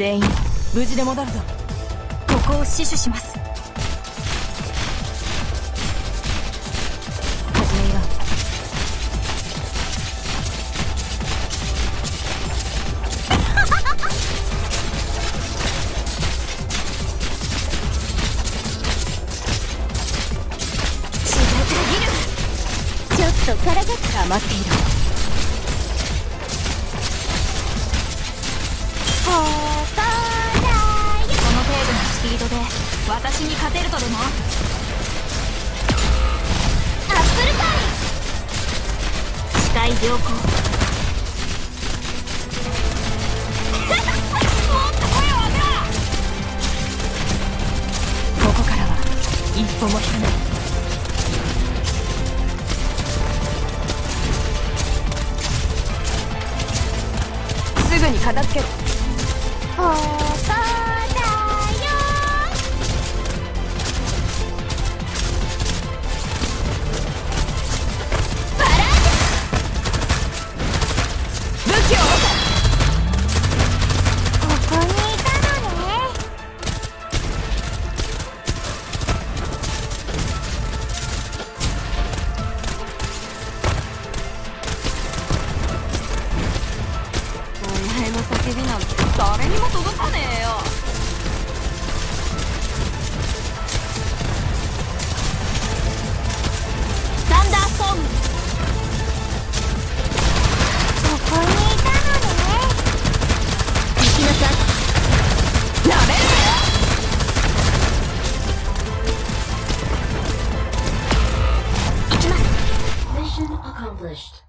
全員無事で戻るぞ。ここを死守します。始めよ強すぎるちょっと体う黙っていろ私に勝てるとでも？アップルパイ。視界良好もっと声を上げろ。ここからは一歩も引かない。すぐに片付ける。ここ accomplished.